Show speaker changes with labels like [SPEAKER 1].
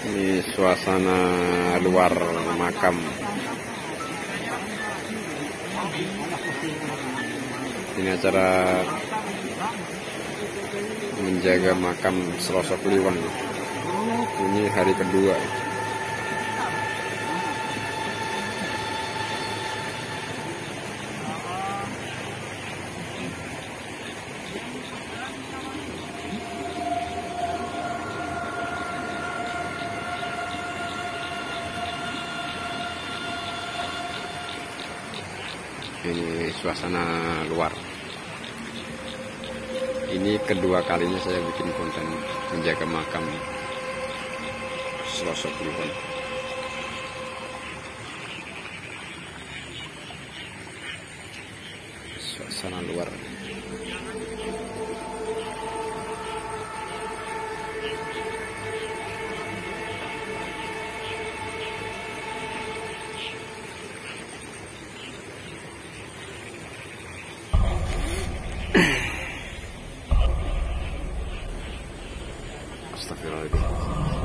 [SPEAKER 1] Ini suasana luar makam. Ini acara menjaga makam Selosok Kliwon. Ini hari kedua. Ini suasana luar. Ini kedua kalinya saya bikin konten menjaga makam Selosok Kliwon suasana luar したくなるかす。